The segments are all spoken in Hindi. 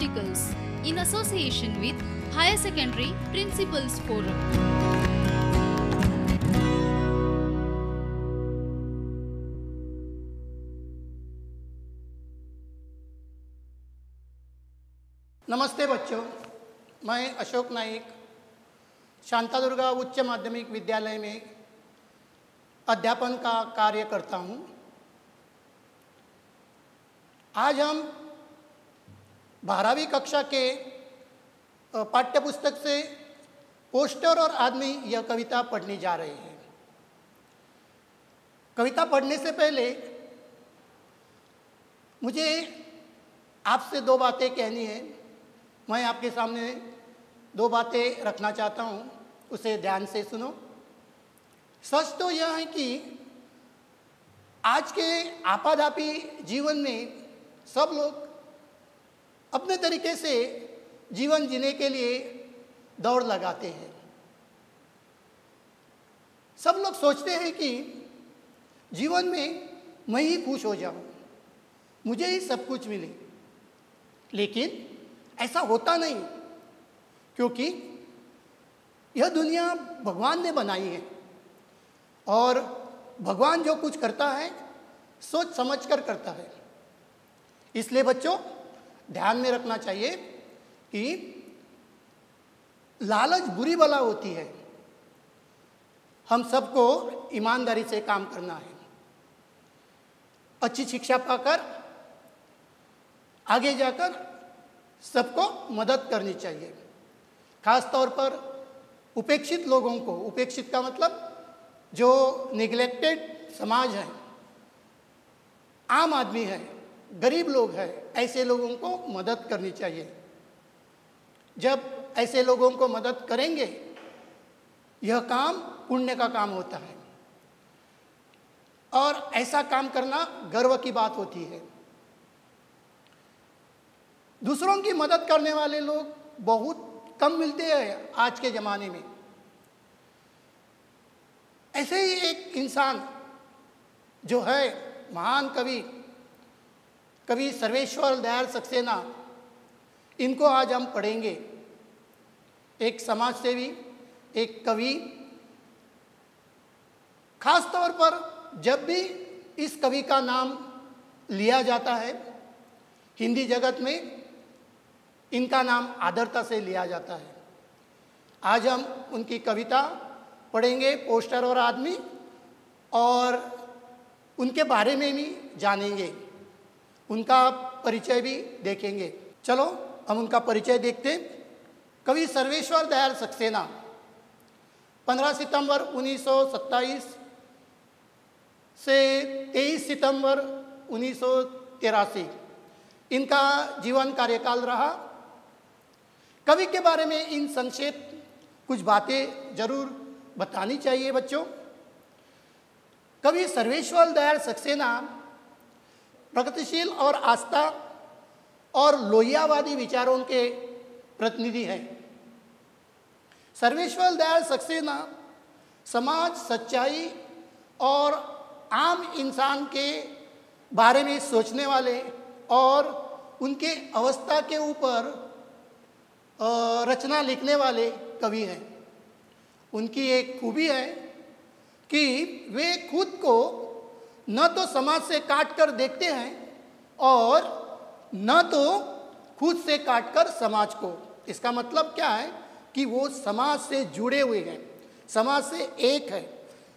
Pharmaceuticals in association with Higher Secondary Principals Forum. नमस्ते बच्चों मैं अशोक नाइक शांतादुर्गा उच्च माध्यमिक विद्यालय में अध्यापन का कार्य करता हूँ आज हम बारहवीं कक्षा के पाठ्यपुस्तक से पोस्टर और आदमी यह कविता पढ़ने जा रहे हैं। कविता पढ़ने से पहले मुझे आपसे दो बातें कहनी है। मैं आपके सामने दो बातें रखना चाहता हूँ, उसे ध्यान से सुनो। सच तो यह है कि आज के आपाधापी जीवन में सब लोग अपने तरीके से जीवन जीने के लिए दौड़ लगाते हैं। सब लोग सोचते हैं कि जीवन में मैं ही खुश हो जाऊँ, मुझे ही सब कुछ मिले। लेकिन ऐसा होता नहीं, क्योंकि यह दुनिया भगवान ने बनाई है और भगवान जो कुछ करता है, सोच समझ कर करता है। इसलिए बच्चों ध्यान में रखना चाहिए कि लालच बुरी बला होती है। हम सबको ईमानदारी से काम करना है। अच्छी शिक्षा पाकर, आगे जाकर सबको मदद करनी चाहिए। खास तौर पर उपेक्षित लोगों को। उपेक्षित का मतलब जो निगलेक्टेड समाज है, आम आदमी है गरीब लोग हैं, ऐसे लोगों को मदद करनी चाहिए। जब ऐसे लोगों को मदद करेंगे, यह काम पुण्य का काम होता है। और ऐसा काम करना गर्व की बात होती है। दूसरों की मदद करने वाले लोग बहुत कम मिलते हैं आज के ज़माने में। ऐसे ही एक इंसान जो है, महान कवि कवि सर्वेश्वर, दयाल सक्सेना, इनको आज हम पढ़ेंगे। एक समाज सेवी एक कवि खास तौर पर जब भी इस कवि का नाम लिया जाता है, हिंदी जगत में इनका नाम आदरता से लिया जाता है। आज हम उनकी कविता पढ़ेंगे, पोस्टर और आदमी, और उनके बारे में भी जानेंगे। उनका परिचय भी देखेंगे। चलो, हम उनका परिचय देखते। कवि सर्वेश्वर दयाल सक्सेना 15 सितंबर 1927 से 23 सितंबर उन्नीस सौ तिरासी। इनका जीवन कार्यकाल रहा। कवि के बारे में इन संक्षेप कुछ बातें ज़रूर बतानी चाहिए बच्चों। कवि सर्वेश्वर दयाल सक्सेना प्रगतिशील और आस्था और लोहियावादी विचारों के प्रतिनिधि हैं। सर्वेश्वर दयाल सक्सेना समाज सच्चाई और आम इंसान के बारे में सोचने वाले और उनके अवस्था के ऊपर रचना लिखने वाले कवि हैं। उनकी एक खूबी है कि वे खुद को न तो समाज से काट कर देखते हैं और न तो खुद से काट कर समाज को। इसका मतलब क्या है कि वो समाज से जुड़े हुए हैं। समाज से एक है।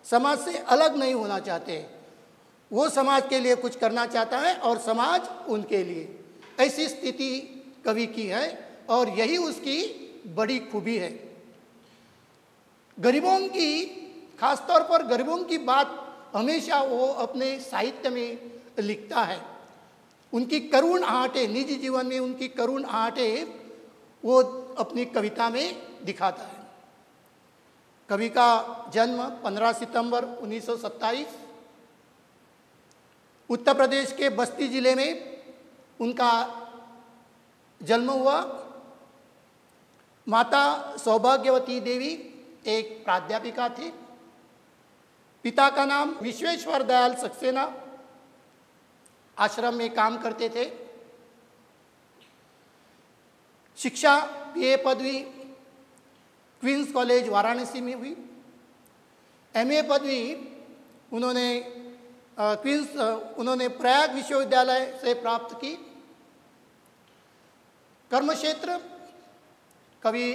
समाज से अलग नहीं होना चाहते। वो समाज के लिए कुछ करना चाहता है और समाज उनके लिए। ऐसी स्थिति कवि की है और यही उसकी बड़ी खूबी है। गरीबों की, खासतौर पर गरीबों की बात हमेशा वो अपने साहित्य में लिखता है। उनकी करुण आहटे निजी जीवन में उनकी करुण आहटे वो अपनी कविता में दिखाता है। कवि का जन्म 15 सितंबर 1927 उत्तर प्रदेश के बस्ती ज़िले में उनका जन्म हुआ। माता सौभाग्यवती देवी एक प्राध्यापिका थी। पिता का नाम विश्वेश्वर दयाल सक्सेना आश्रम में काम करते थे। शिक्षा बीए पदवी क्वींस कॉलेज वाराणसी में हुई। एमए पदवी उन्होंने क्वींस उन्होंने प्रयाग विश्वविद्यालय से प्राप्त की। कर्म क्षेत्र कवि,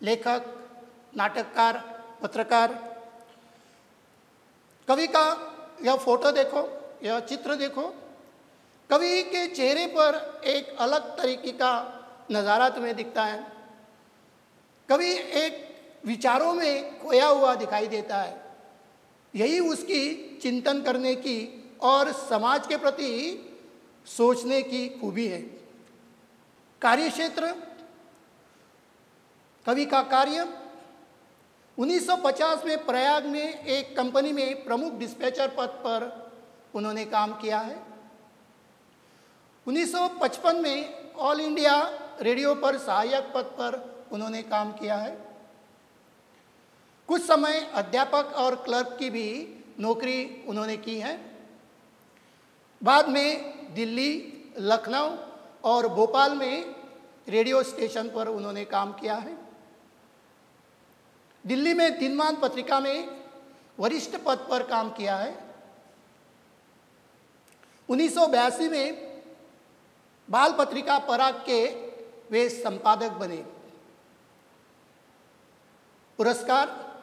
लेखक, नाटककार, पत्रकार कवि का यह फ़ोटो देखो यह चित्र देखो, कवि के चेहरे पर एक अलग तरीके का नज़ारा तुम्हें दिखता है। कवि एक विचारों में खोया हुआ दिखाई देता है। यही उसकी चिंतन करने की और समाज के प्रति सोचने की खूबी है। कार्यक्षेत्र, कवि का कार्य 1950 में प्रयाग में एक कंपनी में प्रमुख डिस्पैचर पद पर उन्होंने काम किया है। 1955 में ऑल इंडिया रेडियो पर सहायक पद पर उन्होंने काम किया है। कुछ समय अध्यापक और क्लर्क की भी नौकरी उन्होंने की है। बाद में दिल्ली, लखनऊ और भोपाल में रेडियो स्टेशन पर उन्होंने काम किया है। दिल्ली में दिनमान पत्रिका में वरिष्ठ पद पर काम किया है। 1982 में बाल पत्रिका पराग के वे संपादक बने। पुरस्कार,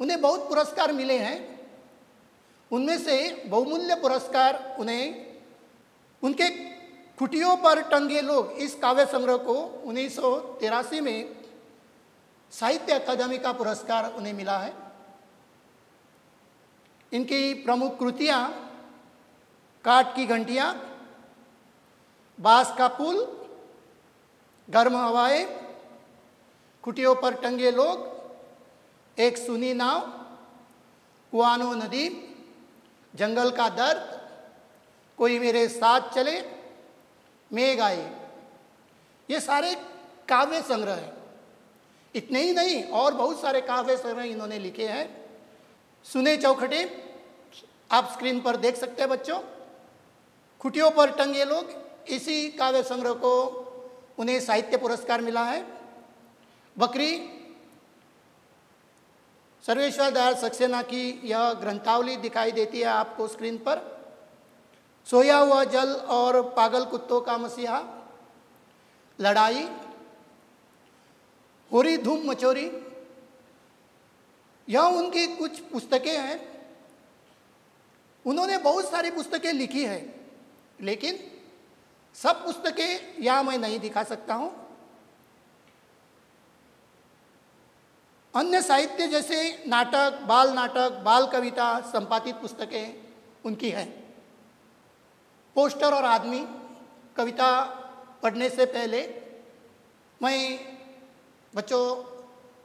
उन्हें बहुत पुरस्कार मिले हैं। उनमें से बहुमूल्य पुरस्कार उन्हें, उनके खुटियों पर टंगे लोग इस काव्य संग्रह को उन्नीस में साहित्य अकादमी का पुरस्कार उन्हें मिला है। इनकी प्रमुख कृतियाँ, काट की घंटियाँ, बाँस का पुल गर्म हवाएँ, खुटियों पर टंगे लोग, एक सुनी नाव, कुआनो नदी, जंगल का दर्द, कोई मेरे साथ चले, मेघ आए। ये सारे काव्य संग्रह हैं। इतने ही नहीं, और बहुत सारे काव्य संग्रह इन्होंने लिखे हैं। सुने चौखटे आप स्क्रीन पर देख सकते हैं बच्चों। खुटियों पर टंगे लोग, इसी काव्य संग्रह को उन्हें साहित्य पुरस्कार मिला है। बकरी, सर्वेश्वर दयाल सक्सेना की यह ग्रंथावली दिखाई देती है आपको स्क्रीन पर। सोया हुआ जल और पागल कुत्तों का मसीहा, लड़ाई होरी धूम मचोरी। यह उनकी कुछ पुस्तकें हैं। उन्होंने बहुत सारी पुस्तकें लिखी हैं, लेकिन सब पुस्तकें यहाँ मैं नहीं दिखा सकता हूँ। अन्य साहित्य जैसे नाटक, बाल नाटक, बाल कविता, संपादित पुस्तकें उनकी हैं। पोस्टर और आदमी, कविता पढ़ने से पहले मैं बच्चों,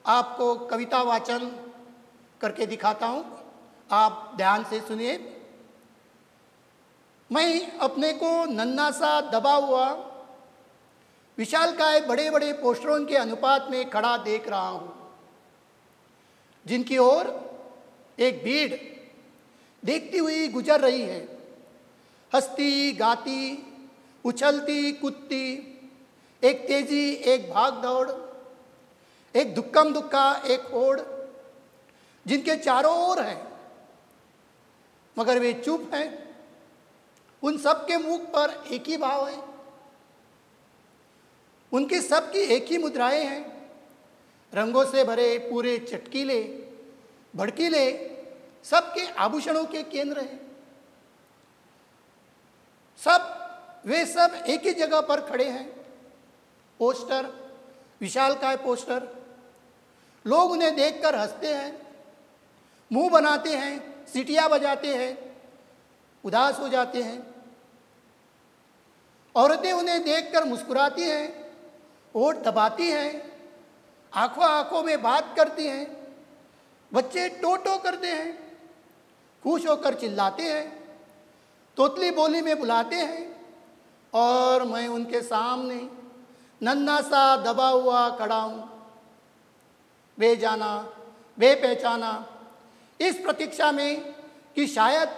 आपको कविता वाचन करके दिखाता हूँ। आप ध्यान से सुनिए। मैं अपने को नन्ना सा दबा हुआ, विशाल काय बड़े बड़े पोस्टरों के अनुपात में खड़ा देख रहा हूँ। जिनकी ओर एक भीड़ देखती हुई गुजर रही है। हंसती, गाती, उछलती, कूदती, एक तेज़ी, एक भाग दौड़ एक दुक्कम दुक्का, एक होड़ जिनके चारों ओर हैं, मगर वे चुप हैं। उन सब के मुख पर एक ही भाव है। उनकी सबकी एक ही मुद्राएँ हैं। रंगों से भरे पूरे चटकीले, भड़कीले, सबके आभूषणों के केंद्र हैं। सब, वे सब एक ही जगह पर खड़े हैं। पोस्टर विशाल काय पोस्टर लोग उन्हें देखकर हँसते हैं, मुँह बनाते हैं, सीटियाँ बजाते हैं, उदास हो जाते हैं। औरतें उन्हें देखकर मुस्कुराती हैं ओट दबाती हैं, आँखों आँखों में बात करती हैं, बच्चे टो टो करते हैं, खुश होकर चिल्लाते हैं, तोतली बोली में बुलाते हैं, और मैं उनके सामने नन्ना सा दबा हुआ खड़ा हूँ। वे जाना, वे पहचाना। इस प्रतीक्षा में कि शायद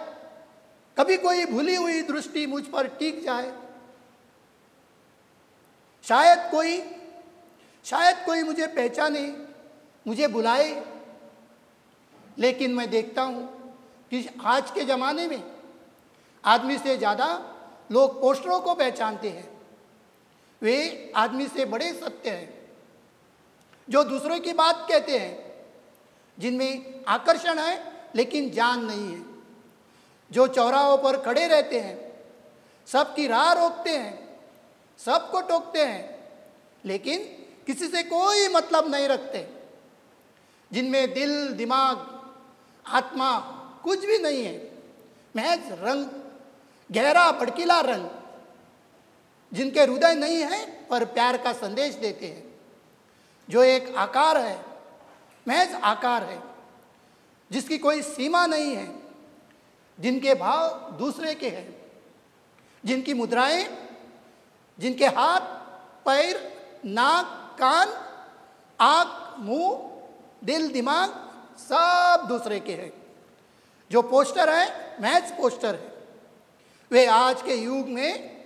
कभी कोई भूली हुई दृष्टि मुझ पर टिक जाए। शायद कोई शायद कोई मुझे पहचाने, मुझे बुलाए। लेकिन मैं देखता हूँ कि आज के ज़माने में आदमी से ज़्यादा लोग पोस्टरों को पहचानते हैं। वे आदमी से बड़े सत्य हैं। जो दूसरों की बात कहते हैं, जिनमें आकर्षण है, लेकिन जान नहीं है। जो चौराहों पर खड़े रहते हैं, सबकी राह रोकते हैं, सबको टोकते हैं, लेकिन किसी से कोई मतलब नहीं रखते। जिनमें दिल, दिमाग, आत्मा कुछ भी नहीं है, महज रंग, गहरा भड़कीला रंग, जिनके हृदय नहीं है पर प्यार का संदेश देते हैं। जो एक आकार है, महज आकार है, जिसकी कोई सीमा नहीं है, जिनके भाव दूसरे के हैं, जिनकी मुद्राएँ, जिनके हाथ, पैर, नाक, कान, आँख, मुँह, दिल, दिमाग सब दूसरे के हैं। जो पोस्टर है, महज पोस्टर है। वे आज के युग में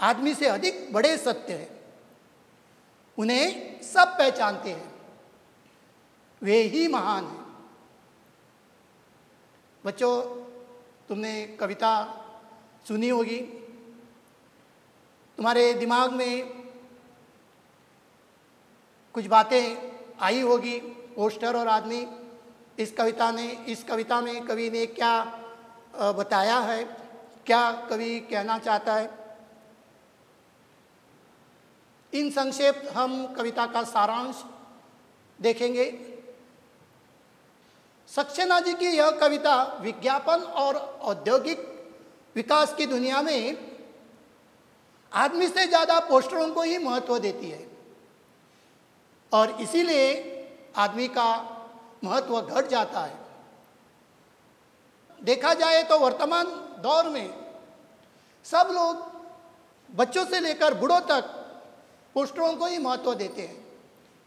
आदमी से अधिक बड़े सत्य हैं। उन्हें सब पहचानते हैं। वे ही महान हैं। बच्चों, तुमने कविता सुनी होगी। तुम्हारे दिमाग में कुछ बातें आई होगी, पोस्टर और आदमी। इस कविता ने, इस कविता में कवि ने क्या बताया है? क्या कवि कहना चाहता है? इन संक्षेप हम कविता का सारांश देखेंगे। सक्सेना जी की यह कविता विज्ञापन और औद्योगिक विकास की दुनिया में आदमी से ज़्यादा पोस्टरों को ही महत्व देती है। और इसीलिए आदमी का महत्व घट जाता है। देखा जाए तो वर्तमान दौर में सब लोग बच्चों से लेकर बूढ़ों तक पोस्टरों को ही महत्व देते हैं।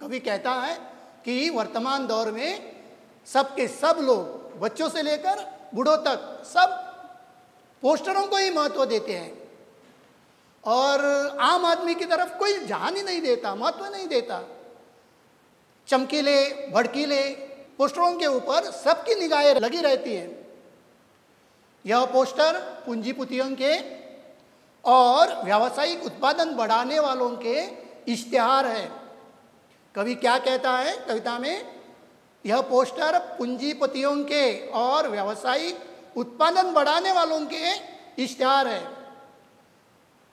कभी कहता है कि वर्तमान दौर में सबके सब लोग, बच्चों से लेकर बूढ़ों तक सब पोस्टरों को ही महत्व देते हैं। और आम आदमी की तरफ़ कोई ध्यान ही नहीं देता, महत्व नहीं देता। चमकीले, भड़कीले पोस्टरों के ऊपर सबकी निगाहें लगी रहती हैं। यह पोस्टर पूंजीपुतियों के और व्यावसायिक उत्पादन बढ़ाने वालों के इश्तिहार है। कवि क्या कहता है? कविता में, यह पोस्टर पूंजीपतियों के और व्यावसायिक उत्पादन बढ़ाने वालों के इश्तिहार है।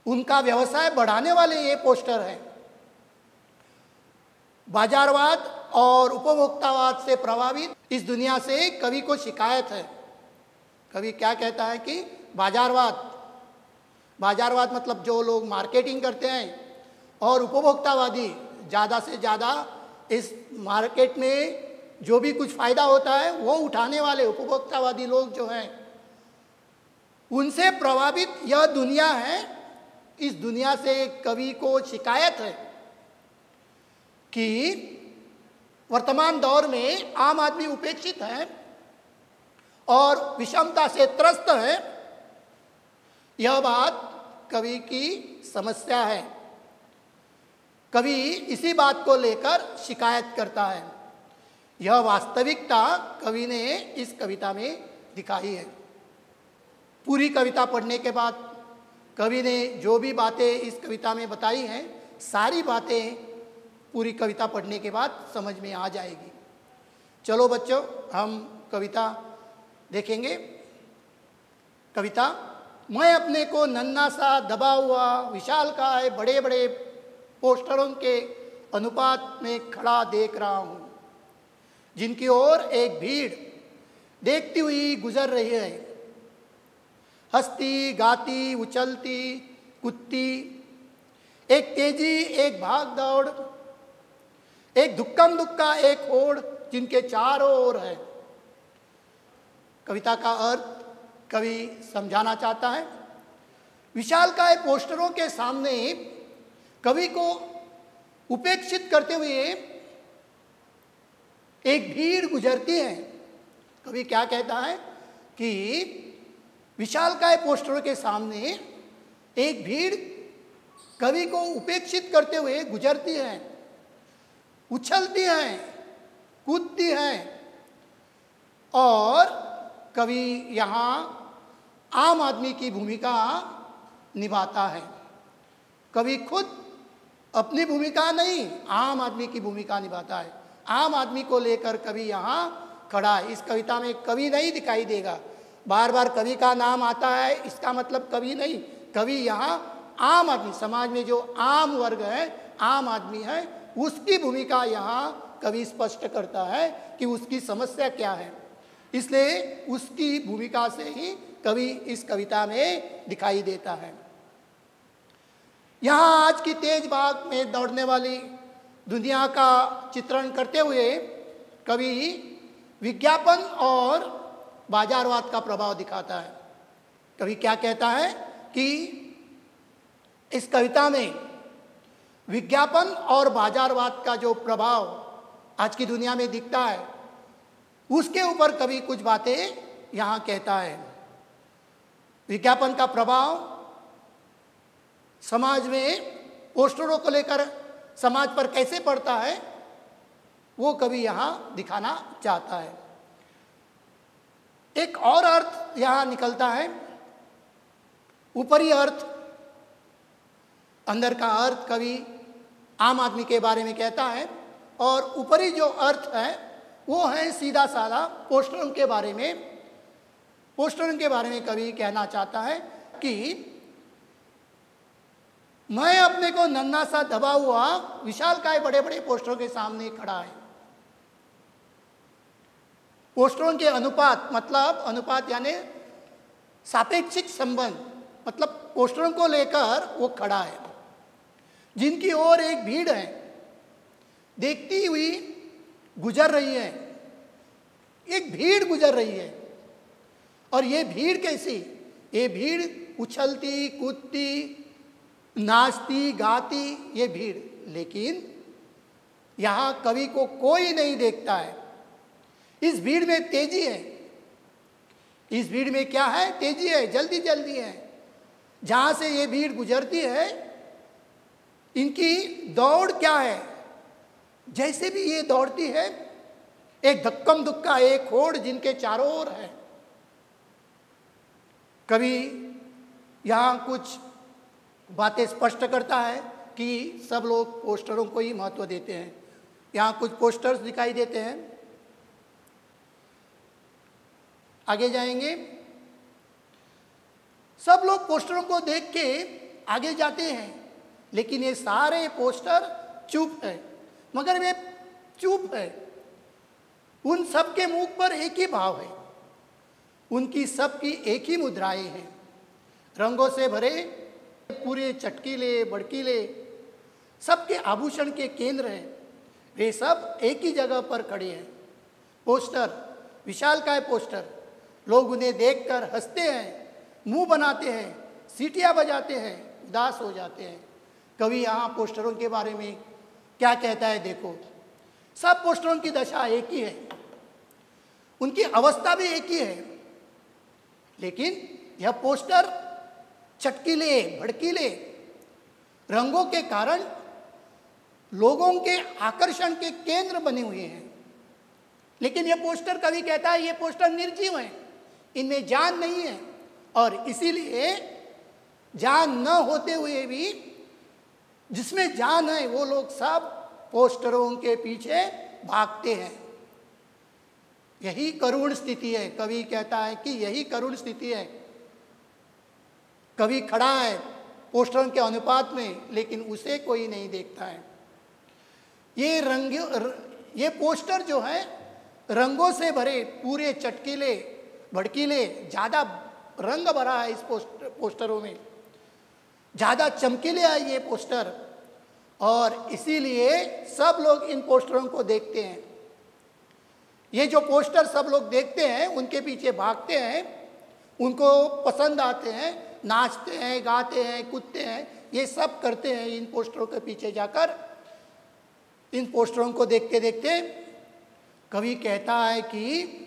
उनका व्यवसाय बढ़ाने वाले ये पोस्टर हैं। बाजारवाद और उपभोक्तावाद से प्रभावित इस दुनिया से कवि को शिकायत है। कवि क्या कहता है कि बाजारवाद बाजारवाद मतलब जो लोग मार्केटिंग करते हैं और उपभोक्तावादी ज़्यादा से ज़्यादा इस मार्केट में जो भी कुछ फ़ायदा होता है, वो उठाने वाले उपभोक्तावादी लोग जो हैं, उनसे प्रभावित यह दुनिया है, इस दुनिया से कवि को शिकायत है कि वर्तमान दौर में आम आदमी उपेक्षित है और विषमता से त्रस्त है यह बात कवि की समस्या है। कवि इसी बात को लेकर शिकायत करता है। यह वास्तविकता कवि ने इस कविता में दिखाई है। पूरी कविता पढ़ने के बाद कवि ने जो भी बातें इस कविता में बताई हैं, सारी बातें पूरी कविता पढ़ने के बाद समझ में आ जाएगी। चलो बच्चों, हम कविता देखेंगे। कविता मैं अपने को नन्ना सा दबा हुआ विशाल का है बड़े बड़े पोस्टरों के अनुपात में खड़ा देख रहा हूँ। जिनकी ओर एक भीड़ देखती हुई गुजर रही है। हंसती, गाती, उछलती कुत्ती एक तेज़ी, एक भाग दौड़, एक दुक्कम दुक्का एक ओढ़ जिनके चारों ओर है। कविता का अर्थ कवि समझाना चाहता है। विशाल काय पोस्टरों के सामने कवि को उपेक्षित करते हुए एक भीड़ गुजरती है। कवि क्या कहता है कि विशाल काय पोस्टरों के सामने एक भीड़ कवि को उपेक्षित करते हुए गुजरती है, उछलती हैं, कूदती हैं और कवि यहाँ आम आदमी की भूमिका निभाता है। कभी खुद अपनी भूमिका नहीं, आम आदमी की भूमिका निभाता है। आम आदमी को लेकर कवि यहाँ खड़ा है। इस कविता में कवि नहीं दिखाई देगा। बार बार कवि का नाम आता है, इसका मतलब कवि नहीं। कवि यहाँ आम आदमी, समाज में जो आम वर्ग है, आम आदमी है, उसकी भूमिका यहाँ कवि स्पष्ट करता है कि उसकी समस्या क्या है। इसलिए उसकी भूमिका से ही कवि इस कविता में दिखाई देता है। यहाँ आज की तेज बाग में दौड़ने वाली दुनिया का चित्रण करते हुए कवि विज्ञापन और बाजारवाद का प्रभाव दिखाता है। कवि क्या कहता है कि इस कविता में विज्ञापन और बाजारवाद का जो प्रभाव आज की दुनिया में दिखता है, उसके ऊपर कवि कुछ बातें यहाँ कहता है। विज्ञापन का प्रभाव समाज में पोस्टरों को लेकर समाज पर कैसे पड़ता है, वो कभी यहाँ दिखाना चाहता है। एक और अर्थ यहाँ निकलता है, ऊपरी अर्थ, अंदर का अर्थ कवि आम आदमी के बारे में कहता है, और ऊपरी जो अर्थ है, वो है सीधा साधा पोस्टरों के बारे में पोस्टरों के बारे में कवि कहना चाहता है कि मैं अपने को नन्ना सा दबा हुआ विशाल काय बड़े बड़े पोस्टरों के सामने खड़ा है। पोस्टरों के अनुपात मतलब अनुपात यानी सापेक्षिक संबंध मतलब पोस्टरों को लेकर वो खड़ा है। जिनकी ओर एक भीड़ है, देखती हुई गुजर रही है, एक भीड़ गुजर रही है। और ये भीड़ कैसी? ये भीड़ उछलती, कूदती, नाचती, गाती, ये भीड़। लेकिन यहाँ कवि को कोई नहीं देखता है। इस भीड़ में तेज़ी है। इस भीड़ में क्या है? तेज़ी है, जल्दी जल्दी है। जहाँ से ये भीड़ गुजरती है, इनकी दौड़ क्या है? जैसे भी ये दौड़ती है, एक धक्कम दुक्का एक होड़ जिनके चारों ओर है। कवि यहाँ कुछ बातें स्पष्ट करता है कि सब लोग पोस्टरों को ही महत्व देते हैं। यहाँ कुछ पोस्टर्स दिखाई देते हैं। आगे जाएँगे। सब लोग पोस्टरों को देख के आगे जाते हैं, लेकिन ये सारे पोस्टर चुप है। मगर वे चुप है। उन सब के मुख पर एक ही भाव है। उनकी सबकी एक ही मुद्राएँ हैं। रंगों से भरे, पूरे चटकीले बड़कीले सबके आभूषण के केंद्र हैं। वे सब एक ही जगह पर खड़े हैं। पोस्टर, विशाल का है पोस्टर, लोग उन्हें देखकर हँसते हैं, मुँह बनाते हैं, सीटियाँ बजाते हैं, उदास हो जाते हैं। कवि यहाँ पोस्टरों के बारे में क्या कहता है देखो, सब पोस्टरों की दशा एक ही है। उनकी अवस्था भी एक ही है। लेकिन यह पोस्टर चटकीले, भड़कीले रंगों के कारण लोगों के आकर्षण के केंद्र बने हुए हैं। लेकिन यह पोस्टर कवि कहता है, ये पोस्टर निर्जीव है, इनमें जान नहीं है। और इसीलिए जान न होते हुए भी जिसमें जान है, वो लोग सब पोस्टरों के पीछे भागते हैं। यही करुण स्थिति है। कवि कहता है कि यही करुण स्थिति है। कवि खड़ा है पोस्टरों के अनुपात में, लेकिन उसे कोई नहीं देखता है। ये रंग ये पोस्टर जो है, रंगों से भरे पूरे चटकीले, भड़कीले, ज़्यादा रंग भरा है इस पोस्टर पोस्टरों में। ज़्यादा चमकीले है ये पोस्टर, और इसीलिए सब लोग इन पोस्टरों को देखते हैं। ये जो पोस्टर सब लोग देखते हैं, उनके पीछे भागते हैं, उनको पसंद आते हैं, नाचते हैं, गाते हैं, कूदते हैं, ये सब करते हैं इन पोस्टरों के पीछे जाकर। इन पोस्टरों को देखते देखते कवि कहता है कि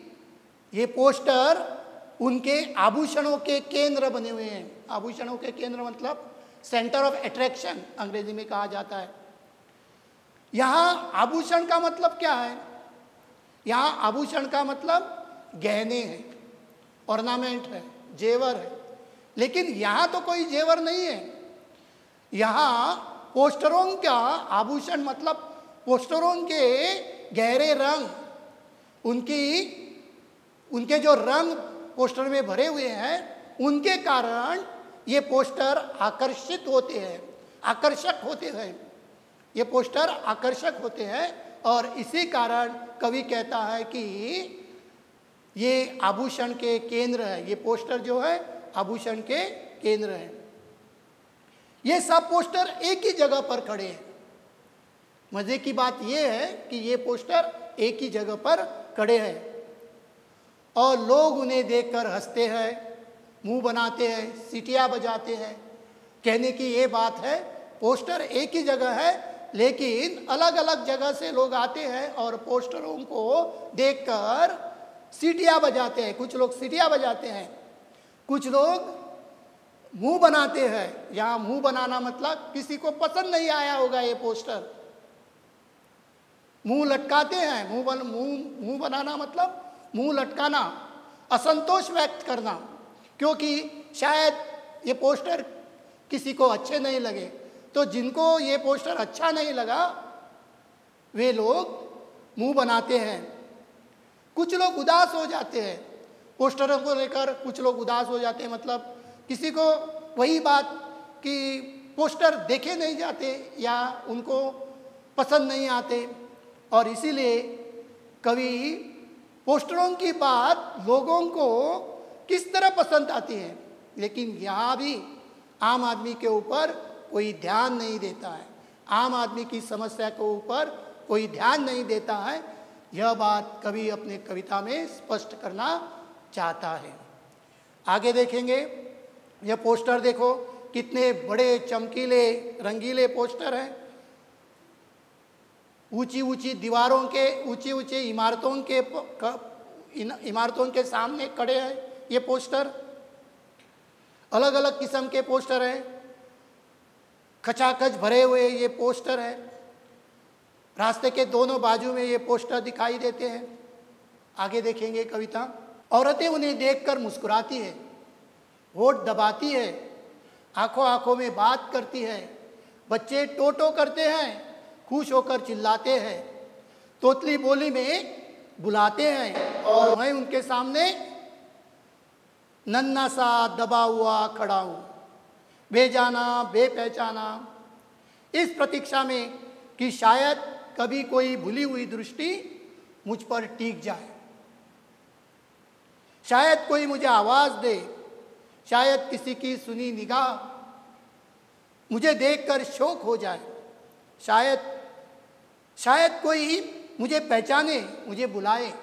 ये पोस्टर उनके आभूषणों के केंद्र बने हुए हैं। आभूषणों के केंद्र मतलब सेंटर ऑफ़ अट्रैक्शन अंग्रेज़ी में कहा जाता है। यहाँ आभूषण का मतलब क्या है? यहाँ आभूषण का मतलब गहने हैं ऑर्नामेंट है, जेवर है। लेकिन यहाँ तो कोई जेवर नहीं है। यहाँ पोस्टरों का आभूषण मतलब पोस्टरों के गहरे रंग, उनकी, उनके जो रंग पोस्टर में भरे हुए हैं, उनके कारण ये पोस्टर आकर्षित होते हैं, आकर्षक होते हैं। ये पोस्टर आकर्षक होते हैं और इसी कारण कवि कहता है कि ये आभूषण के केंद्र है। ये पोस्टर जो है, आभूषण के केंद्र है। ये सब पोस्टर एक ही जगह पर खड़े हैं। मज़े की बात यह है कि ये पोस्टर एक ही जगह पर खड़े हैं। और लोग उन्हें देखकर हँसते हैं, मुँह बनाते हैं, सीटियाँ बजाते हैं। कहने की ये बात है, पोस्टर एक ही जगह है लेकिन अलग अलग जगह से लोग आते हैं और पोस्टरों को देखकर सीटियाँ बजाते हैं। कुछ लोग सीटियाँ बजाते हैं, कुछ लोग मुँह बनाते हैं। यहाँ मुँह बनाना मतलब किसी को पसंद नहीं आया होगा ये पोस्टर। मुँह लटकाते हैं, मुँह बन, मुँह मुँह बनाना मतलब मुँह लटकाना, असंतोष व्यक्त करना, क्योंकि शायद ये पोस्टर किसी को अच्छे नहीं लगे। तो जिनको ये पोस्टर अच्छा नहीं लगा, वे लोग मुँह बनाते हैं। कुछ लोग उदास हो जाते हैं। पोस्टरों को लेकर कुछ लोग उदास हो जाते हैं। मतलब किसी को वही बात कि पोस्टर देखे नहीं जाते या उनको पसंद नहीं आते। और इसीलिए कवि पोस्टरों की बात लोगों को किस तरह पसंद आती है? लेकिन यहाँ भी आम आदमी के ऊपर कोई ध्यान नहीं देता है। आम आदमी की समस्या के ऊपर कोई ध्यान नहीं देता है। यह बात कवि अपने कविता में स्पष्ट करना चाहता है। आगे देखेंगे, यह पोस्टर देखो, कितने बड़े चमकीले रंगीले पोस्टर हैं। ऊँची ऊँची दीवारों के ऊँची ऊँची इमारतों के इमारतों के सामने खड़े हैं ये पोस्टर। अलग अलग किस्म के पोस्टर हैं। खचाखच भरे हुए ये पोस्टर है। रास्ते के दोनों बाजू में ये पोस्टर दिखाई देते हैं। आगे देखेंगे कविता। औरतें उन्हें देखकर मुस्कुराती है। वोट दबाती है। आँखों आँखों में बात करती है। बच्चे टोटो करते हैं। खुश होकर चिल्लाते हैं। तोतली बोली में बुलाते हैं। और मैं उनके सामने नन्ना सा दबा हुआ खड़ा हूँ। बेजाना, बेपहचाना। इस प्रतीक्षा में कि शायद कभी कोई भूली हुई दृष्टि मुझ पर टीक जाए। शायद कोई मुझे आवाज़ दे, शायद किसी की सुनी निगाह मुझे देखकर शोक हो जाए। शायद शायद कोई मुझे पहचाने, मुझे बुलाए।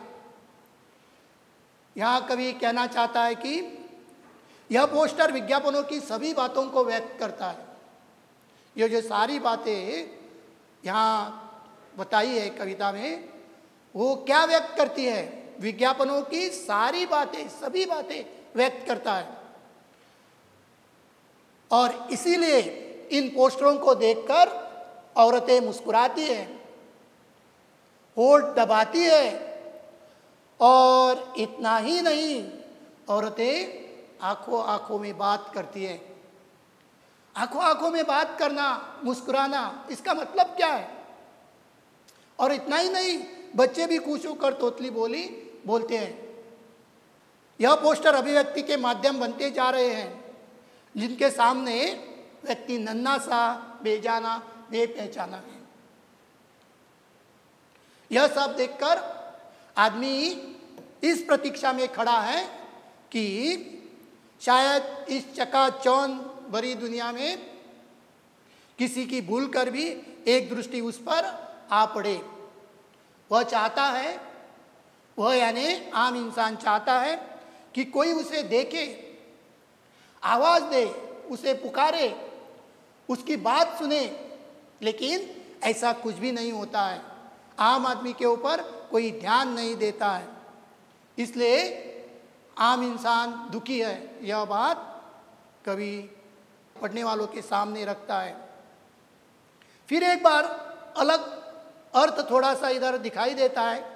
यहाँ कभी कहना चाहता है कि यह पोस्टर विज्ञापनों की सभी बातों को व्यक्त करता है। ये जो सारी बातें यहाँ बताई है कविता में, वो क्या व्यक्त करती है? विज्ञापनों की सारी बातें, सभी बातें व्यक्त करता है। और इसीलिए इन पोस्टरों को देखकर औरतें मुस्कुराती हैं, होठ दबाती है और इतना ही नहीं, औरतें आँखों आँखों में बात करती है। आँखों आँखों में बात करना, मुस्कुराना, इसका मतलब क्या है? और इतना ही नहीं, बच्चे भी खुश होकर तोतली बोली, बोलते हैं। यह पोस्टर अभिव्यक्ति के माध्यम बनते जा रहे हैं, जिनके सामने व्यक्ति नन्ना सा बेजाना, बेपहचाना है। यह सब देखकर आदमी इस प्रतीक्षा में खड़ा है कि शायद इस चकाचौन भरी दुनिया में किसी की भूल कर भी एक दृष्टि उस पर आ पड़े। वह चाहता है, वह यानी आम इंसान चाहता है कि कोई उसे देखे, आवाज़ दे, उसे पुकारे, उसकी बात सुने, लेकिन ऐसा कुछ भी नहीं होता है। आम आदमी के ऊपर कोई ध्यान नहीं देता है। इसलिए आम इंसान दुखी है यह बात कवि पढ़ने वालों के सामने रखता है। फिर एक बार अलग अर्थ थोड़ा सा इधर दिखाई देता है।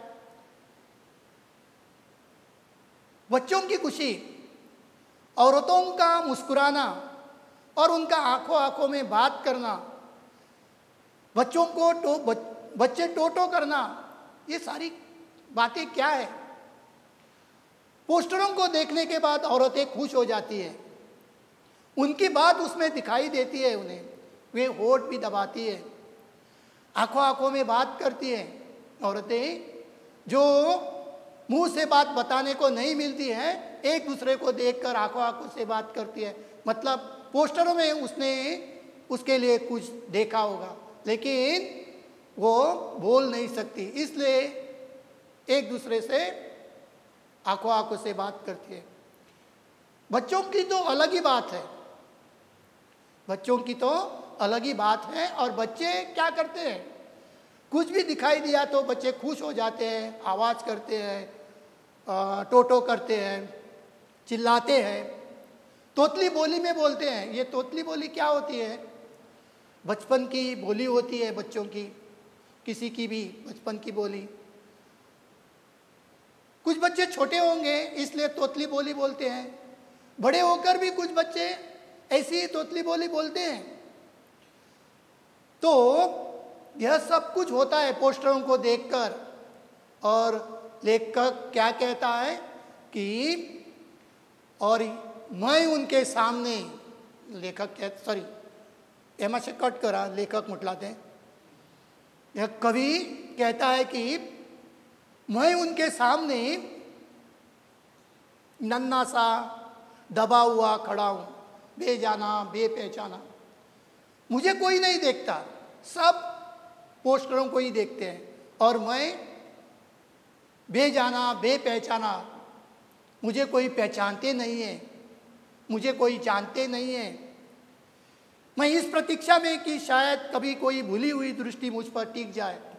बच्चों की खुशी औरतों का मुस्कुराना और उनका आँखों आँखों में बात करना बच्चों को टो बच, बच्चे टोटो करना ये सारी बातें क्या है? पोस्टरों को देखने के बाद औरतें खुश हो जाती है। उनकी बात उसमें दिखाई देती है उन्हें। वे होठ भी दबाती है। आँखों आँखों में बात करती है। औरतें जो मुँह से बात बताने को नहीं मिलती है, एक दूसरे को देखकर आँखों आँखों से बात करती है। मतलब पोस्टरों में उसने उसके लिए कुछ देखा होगा, लेकिन वो बोल नहीं सकती। इसलिए एक दूसरे से आँखों आँखों से बात करती है। बच्चों की तो अलग ही बात है। बच्चों की तो अलग ही बात है और बच्चे क्या करते हैं? कुछ भी दिखाई दिया तो बच्चे खुश हो जाते हैं, आवाज़ करते हैं टोटो करते हैं, चिल्लाते हैं। तोतली बोली में बोलते हैं। ये तोतली बोली क्या होती है? बचपन की बोली होती है बच्चों की। किसी की भी बचपन की बोली। कुछ बच्चे छोटे होंगे, इसलिए तोतली बोली बोलते हैं। बड़े होकर भी कुछ बच्चे ऐसी ही तोतली बोली बोलते हैं। तो यह सब कुछ होता है पोस्टरों को देखकर। और लेखक क्या कहता है कि, और मैं उनके सामने, लेखक कह सॉरी एमा से कट करा, लेखक मुटलाते यह कवि कहता है कि मैं उनके सामने नन्ना सा दबा हुआ खड़ा हूँ। बेजाना, बेपहचाना। मुझे कोई नहीं देखता। सब पोस्टरों को ही देखते हैं। और मैं बेजाना, बेपहचाना। मुझे कोई पहचानते नहीं है। मुझे कोई जानते नहीं है। मैं इस प्रतीक्षा में कि शायद कभी कोई भूली हुई दृष्टि मुझ पर टिक जाए।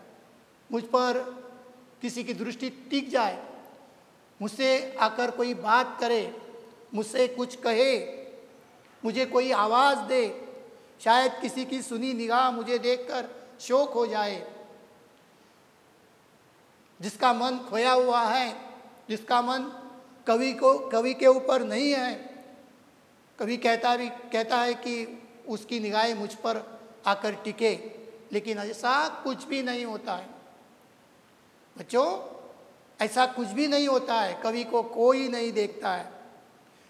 मुझ पर किसी की दृष्टि टिक जाए, मुझसे आकर कोई बात करे, मुझसे कुछ कहे, मुझे कोई आवाज़ दे, शायद किसी की सुनी निगाह मुझे देखकर शोक हो जाए। जिसका मन खोया हुआ है, जिसका मन कवि को, कवि के ऊपर नहीं है, कवि कहता भी, कहता है कि उसकी निगाहें मुझ पर आकर टिके, लेकिन ऐसा कुछ भी नहीं होता है। बच्चों, ऐसा कुछ भी नहीं होता है, कवि को कोई नहीं देखता है।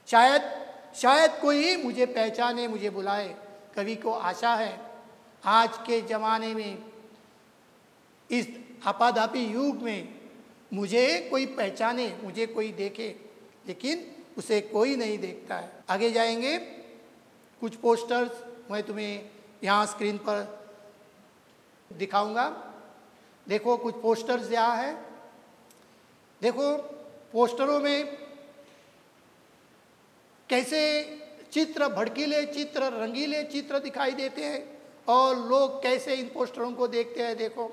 शायद शायद कोई मुझे पहचाने, मुझे बुलाए, कवि को आशा है। आज के ज़माने में, इस आपाधापी युग में मुझे कोई पहचाने, मुझे कोई देखे, लेकिन उसे कोई नहीं देखता है। आगे जाएँगे, कुछ पोस्टर्स मैं तुम्हें यहाँ स्क्रीन पर दिखाऊँगा। देखो, कुछ पोस्टर्स यहाँ है। देखो पोस्टरों में कैसे चित्र, भड़कीले चित्र, रंगीले चित्र दिखाई देते हैं और लोग कैसे इन पोस्टरों को देखते हैं, देखो।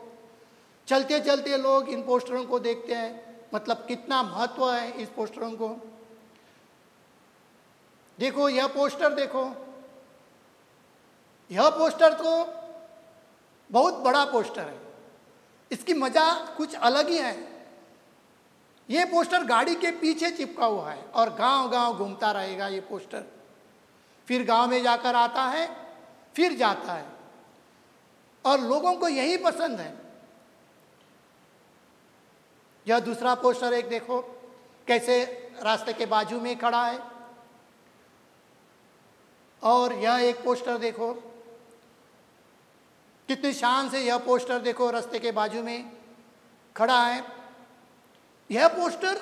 चलते चलते लोग इन पोस्टरों को देखते हैं मतलब कितना महत्व है इस पोस्टरों को। देखो, यह पोस्टर देखो। यह पोस्टर तो बहुत बड़ा पोस्टर है। इसकी मज़ा कुछ अलग ही है। ये पोस्टर गाड़ी के पीछे चिपका हुआ है और गाँव गाँव घूमता रहेगा ये पोस्टर। फिर गाँव में जाकर आता है, फिर जाता है। और लोगों को यही पसंद है। यह दूसरा पोस्टर एक देखो, कैसे रास्ते के बाजू में खड़ा है। और यह एक पोस्टर देखो। कितनी शान से यह पोस्टर देखो, रास्ते के बाजू में खड़ा है। यह पोस्टर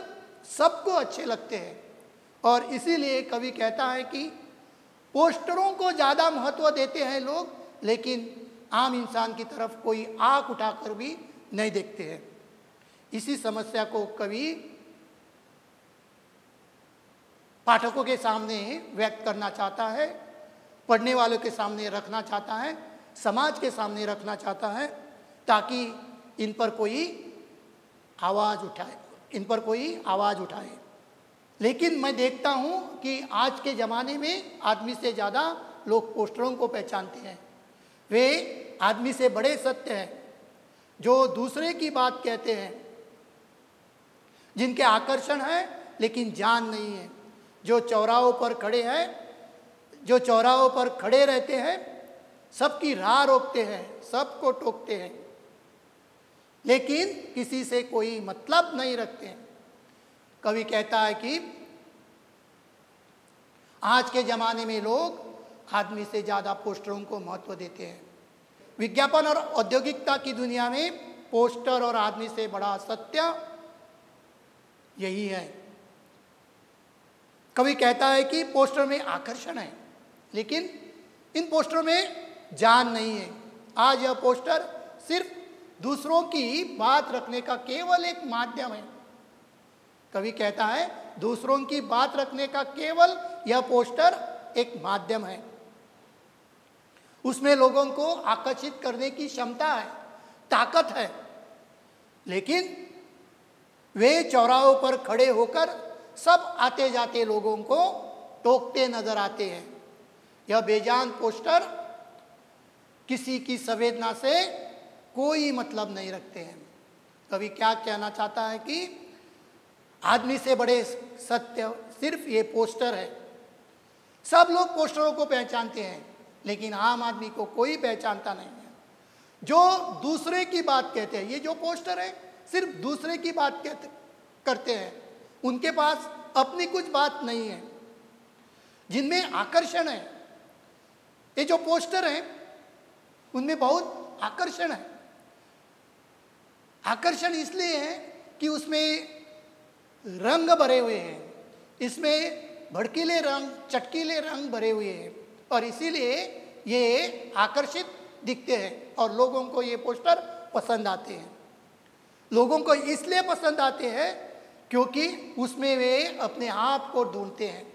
सबको अच्छे लगते हैं और इसीलिए कवि कहता है कि पोस्टरों को ज़्यादा महत्व देते हैं लोग, लेकिन आम इंसान की तरफ़ कोई आँख उठाकर भी नहीं देखते हैं। इसी समस्या को कवि पाठकों के सामने व्यक्त करना चाहता है, पढ़ने वालों के सामने रखना चाहता है। समाज के सामने रखना चाहता है ताकि इन पर कोई आवाज़ उठाए, इन पर कोई आवाज़ उठाए। लेकिन मैं देखता हूँ कि आज के ज़माने में आदमी से ज़्यादा लोग पोस्टरों को पहचानते हैं। वे आदमी से बड़े सत्य हैं, जो दूसरे की बात कहते हैं। जिनके आकर्षण है, लेकिन जान नहीं है। जो चौराहों पर खड़े हैं, जो चौराहों पर खड़े रहते हैं सबकी राह रोकते हैं, सबको टोकते हैं। लेकिन किसी से कोई मतलब नहीं रखते हैं। कवि कहता है कि आज के ज़माने में लोग आदमी से ज़्यादा पोस्टरों को महत्व देते हैं। विज्ञापन और औद्योगिकता की दुनिया में पोस्टर और आदमी से बड़ा सत्य यही है। कवि कहता है कि पोस्टर में आकर्षण है, लेकिन इन पोस्टरों में जान नहीं है। आज यह पोस्टर सिर्फ़ दूसरों की बात रखने का केवल एक माध्यम है। कवि कहता है, दूसरों की बात रखने का केवल यह पोस्टर एक माध्यम है। उसमें लोगों को आकर्षित करने की क्षमता है, ताकत है। लेकिन वे चौराहों पर खड़े होकर सब आते जाते लोगों को टोकते नज़र आते हैं। यह बेजान पोस्टर किसी की संवेदना से कोई मतलब नहीं रखते हैं। कवि क्या कहना चाहता है कि आदमी से बड़े सत्य, सिर्फ़ ये पोस्टर है। सब लोग पोस्टरों को पहचानते हैं, लेकिन आम आदमी को कोई पहचानता नहीं है। जो दूसरे की बात कहते हैं, ये जो पोस्टर है, सिर्फ़ दूसरे की बात कहते, करते हैं। उनके पास अपनी कुछ बात नहीं है। जिनमें आकर्षण है, ये जो पोस्टर हैं उनमें बहुत आकर्षण है। आकर्षण इसलिए है कि उसमें रंग भरे हुए हैं। इसमें भड़कीले रंग, चटकीले रंग भरे हुए हैं और इसीलिए ये आकर्षित दिखते हैं और लोगों को ये पोस्टर पसंद आते हैं। लोगों को इसलिए पसंद आते हैं क्योंकि उसमें वे अपने आप को ढूंढते हैं।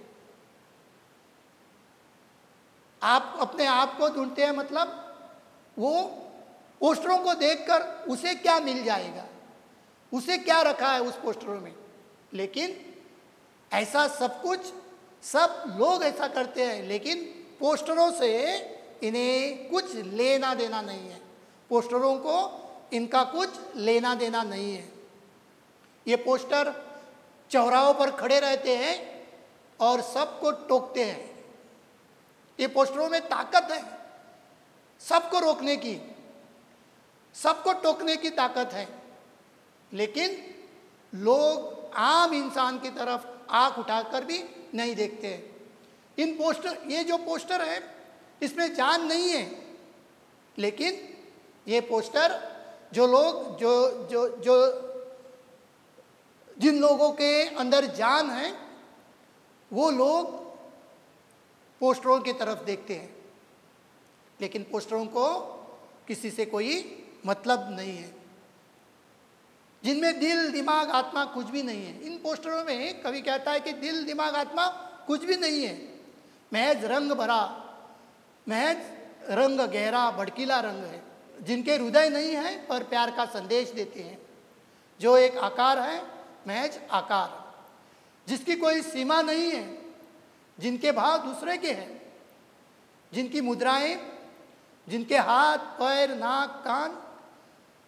आप अपने आप को ढूंढते हैं मतलब वो पोस्टरों को देखकर उसे क्या मिल जाएगा? उसे क्या रखा है उस पोस्टरों में? लेकिन ऐसा सब कुछ, सब लोग ऐसा करते हैं, लेकिन पोस्टरों से इन्हें कुछ लेना देना नहीं है। पोस्टरों को इनका कुछ लेना देना नहीं है। ये पोस्टर चौराहों पर खड़े रहते हैं और सबको टोकते हैं। ये पोस्टरों में ताकत है। सबको रोकने की, सबको टोकने की ताकत है। लेकिन लोग आम इंसान की तरफ़ आँख उठाकर भी नहीं देखते। इन पोस्टर, ये जो पोस्टर है, इसमें जान नहीं है। लेकिन ये पोस्टर जो लोग, जो जो जो जिन लोगों के अंदर जान है, वो लोग पोस्टरों की तरफ़ देखते हैं। लेकिन पोस्टरों को किसी से कोई मतलब नहीं है। जिनमें दिल, दिमाग, आत्मा कुछ भी नहीं है। इन पोस्टरों में कवि कहता है कि दिल, दिमाग, आत्मा कुछ भी नहीं है। महज रंग भरा, महज रंग गहरा, भड़कीला रंग है। जिनके हृदय नहीं है, पर प्यार का संदेश देते हैं। जो एक आकार है, महज आकार। जिसकी कोई सीमा नहीं है, जिनके भाव दूसरे के हैं, जिनकी मुद्राएँ जिनके हाथ, पैर, नाक, कान,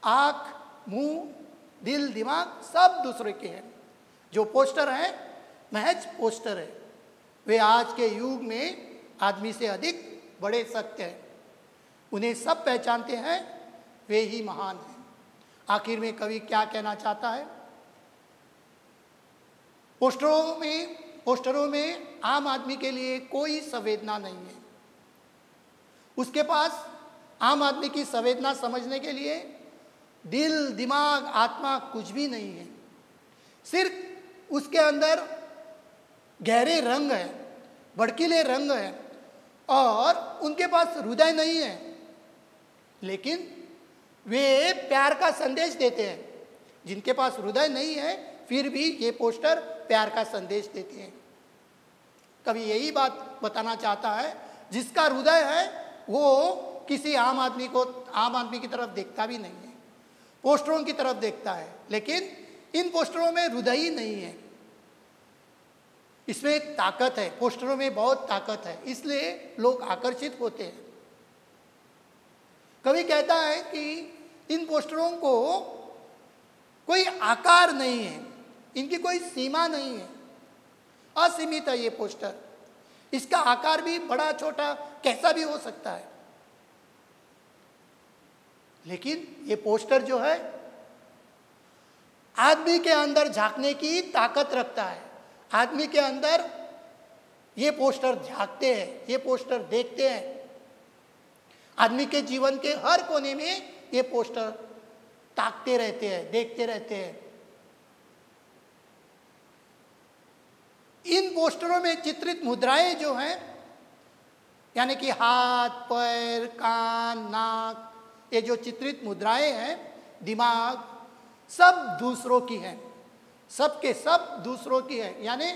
आँख, मुँह, दिल, दिमाग सब दूसरे के हैं। जो पोस्टर हैं, महज पोस्टर है। वे आज के युग में आदमी से अधिक बड़े सत्य हैं। उन्हें सब पहचानते हैं, वे ही महान हैं। आखिर में कवि क्या कहना चाहता है? पोस्टरों में पोस्टरों में आम आदमी के लिए कोई संवेदना नहीं है। उसके पास आम आदमी की संवेदना समझने के लिए दिल, दिमाग, आत्मा कुछ भी नहीं है। सिर्फ़ उसके अंदर गहरे रंग है, भड़कीले रंग है और उनके पास हृदय नहीं है। लेकिन वे प्यार का संदेश देते हैं। जिनके पास हृदय नहीं है, फिर भी ये पोस्टर प्यार का संदेश देते हैं। कभी यही बात बताना चाहता है, जिसका हृदय है वो किसी आम आदमी को, आम आदमी की तरफ़ देखता भी नहीं है। पोस्टरों की तरफ़ देखता है, लेकिन इन पोस्टरों में हृदय ही नहीं है। इसमें ताकत है, पोस्टरों में बहुत ताकत है, इसलिए लोग आकर्षित होते हैं। कवि कहता है कि इन पोस्टरों को कोई आकार नहीं है, इनकी कोई सीमा नहीं है। असीमित है ये पोस्टर। इसका आकार भी बड़ा, छोटा, कैसा भी हो सकता है। लेकिन ये पोस्टर जो है, आदमी के अंदर झांकने की ताकत रखता है। आदमी के अंदर ये पोस्टर झांकते हैं, ये पोस्टर देखते हैं। आदमी के जीवन के हर कोने में ये पोस्टर ताकते रहते हैं, देखते रहते हैं। इन पोस्टरों में चित्रित मुद्राएँ जो हैं, यानी कि हाथ, पैर, कान, नाक, ये जो चित्रित मुद्राएँ हैं, दिमाग, सब दूसरों की हैं। सबके सब दूसरों की है, यानी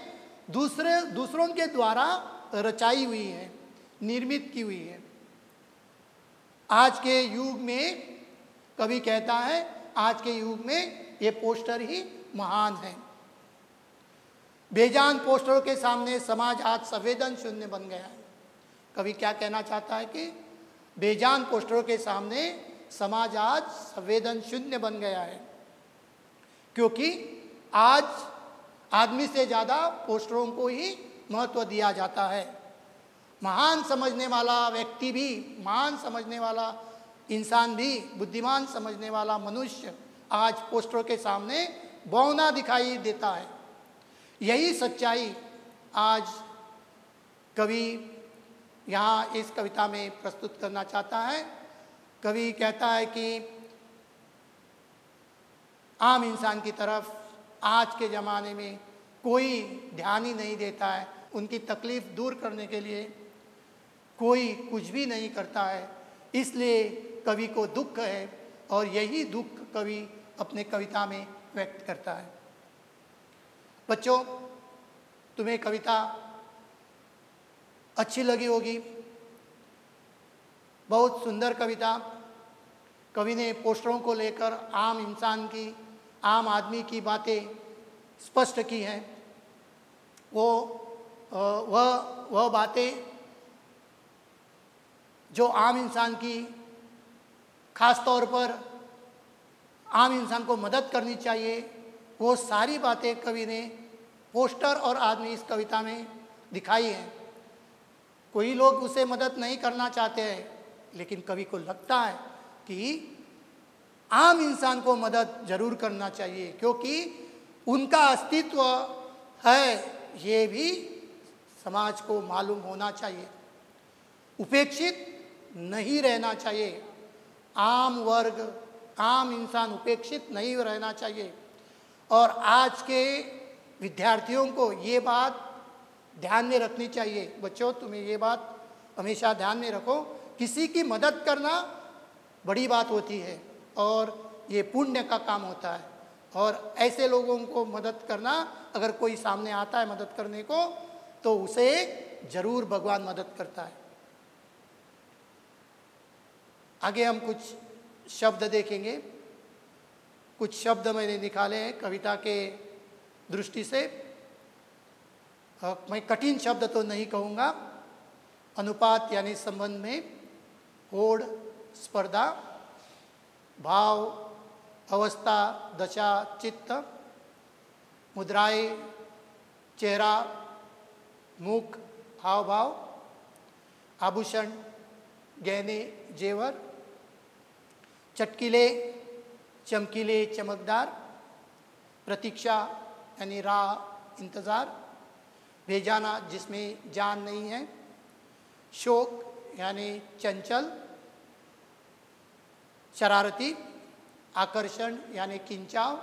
दूसरे, दूसरों के द्वारा रचाई हुई है, निर्मित की हुई है। आज के युग में कवि कहता है, आज के युग में ये पोस्टर ही महान है। बेजान पोस्टरों के सामने समाज आज संवेदन शून्य बन गया है। कवि क्या कहना चाहता है कि बेजान पोस्टरों के सामने समाज आज संवेदन शून्य बन गया है? क्योंकि आज आदमी से ज़्यादा पोस्टरों को ही महत्व दिया जाता है। महान समझने वाला व्यक्ति भी, महान समझने वाला इंसान भी, बुद्धिमान समझने वाला मनुष्य आज पोस्टरों के सामने बौना दिखाई देता है। यही सच्चाई आज कवि यहाँ इस कविता में प्रस्तुत करना चाहता है। कवि कहता है कि आम इंसान की तरफ़ आज के ज़माने में कोई ध्यान ही नहीं देता है। उनकी तकलीफ़ दूर करने के लिए कोई कुछ भी नहीं करता है। इसलिए कवि को दुख है और यही दुख कवि अपने कविता में व्यक्त करता है। बच्चों, तुम्हें कविता अच्छी लगी होगी। बहुत सुंदर कविता। कवि ने पोस्टरों को लेकर आम इंसान की, आम आदमी की बातें स्पष्ट की हैं। वो वह वह बातें जो आम इंसान की खास तौर पर आम इंसान को मदद करनी चाहिए वो सारी बातें कवि ने, पोस्टर और आदमी इस कविता में दिखाई हैं। कोई लोग उसे मदद नहीं करना चाहते हैं, लेकिन कवि को लगता है कि आम इंसान को मदद ज़रूर करना चाहिए, क्योंकि उनका अस्तित्व है, ये भी समाज को मालूम होना चाहिए। उपेक्षित नहीं रहना चाहिए। आम वर्ग, आम इंसान उपेक्षित नहीं रहना चाहिए। और आज के विद्यार्थियों को ये बात ध्यान में रखनी चाहिए। बच्चों, तुम्हें ये बात हमेशा ध्यान में रखो, किसी की मदद करना बड़ी बात होती है और ये पुण्य का काम होता है। और ऐसे लोगों को मदद करना, अगर कोई सामने आता है मदद करने को तो उसे ज़रूर भगवान मदद करता है। आगे हम कुछ शब्द देखेंगे। कुछ शब्द मैंने निकाले हैं कविता के दृष्टि से। मैं कठिन शब्द तो नहीं कहूँगा। अनुपात यानी संबंध में होड़ स्पर्धा, भाव, अवस्था, दशा, चित्त, मुद्राएँ, चेहरा, मुख हाव भाव आभूषण, गहने, जेवर, चटकीले चमकीले चमकदार, प्रतीक्षा यानी राह इंतज़ार, भेजाना जिसमें जान नहीं है, शोक यानी चंचल, शरारती, आकर्षण यानी किंचाव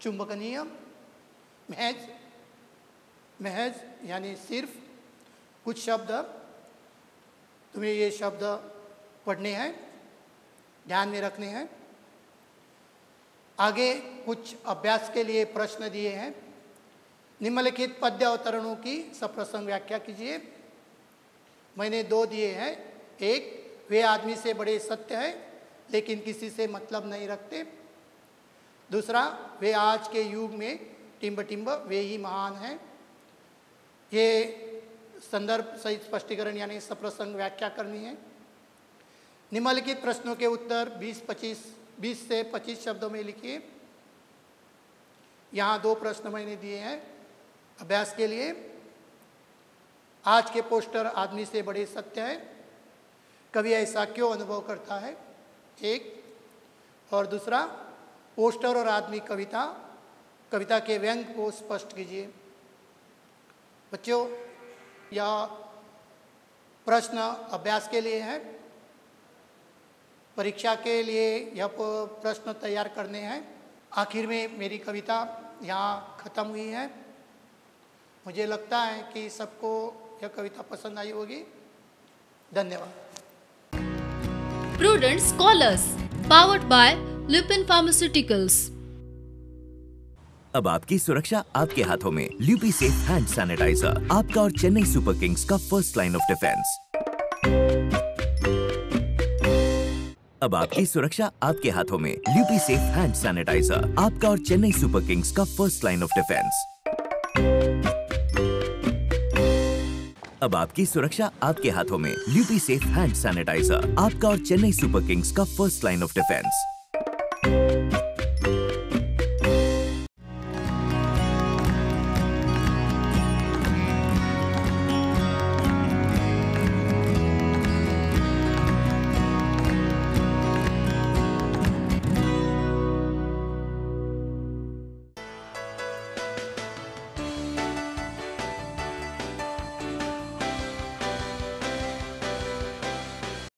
चुंबकनीय, महज महज यानी सिर्फ़, कुछ शब्द, तुम्हें ये शब्द पढ़ने हैं, ध्यान में रखने हैं। आगे कुछ अभ्यास के लिए प्रश्न दिए हैं। निम्नलिखित पद्य अवतरणों की सप्रसंग व्याख्या कीजिए। मैंने दो दिए हैं। एक, वे आदमी से बड़े सत्य हैं, लेकिन किसी से मतलब नहीं रखते। दूसरा, वे आज के युग में टिम्ब टिम्ब वे ही महान हैं। ये संदर्भ सहित स्पष्टीकरण यानी सप्रसंग व्याख्या करनी है। निम्नलिखित प्रश्नों के उत्तर 20 25 20 से 25 शब्दों में लिखिए। यहाँ दो प्रश्न मैंने दिए हैं अभ्यास के लिए। आज के पोस्टर आदमी से बड़े सत्य है। कवि ऐसा क्यों अनुभव करता है? एक। और दूसरा, पोस्टर और आदमी कविता कविता के व्यंग को स्पष्ट कीजिए। बच्चों, यह प्रश्न अभ्यास के लिए है। परीक्षा के लिए यह प्रश्न तैयार करने हैं। आखिर में मेरी कविता यहाँ ख़त्म हुई है। मुझे लगता है कि सबको यह कविता पसंद आई होगी। धन्यवाद। Prudent Scholars, powered by Lupin Pharmaceuticals. अब आपकी सुरक्षा आपके हाथों में। ल्यूपी सेफ़ हैंड सैनिटाइजर आपका और चेन्नई सुपर किंग्स का फ़र्स्ट लाइन ऑफ़ डिफेंस अब आपकी सुरक्षा आपके हाथों में। ल्यूपी सेफ़ हैंड सैनिटाइजर आपका और चेन्नई सुपर किंग्स का फ़र्स्ट लाइन ऑफ़ डिफेंस अब आपकी सुरक्षा आपके हाथों में। ल्यूपी सेफ़ हैंड सैनिटाइजर आपका और चेन्नई सुपर किंग्स का फ़र्स्ट लाइन ऑफ़ डिफेंस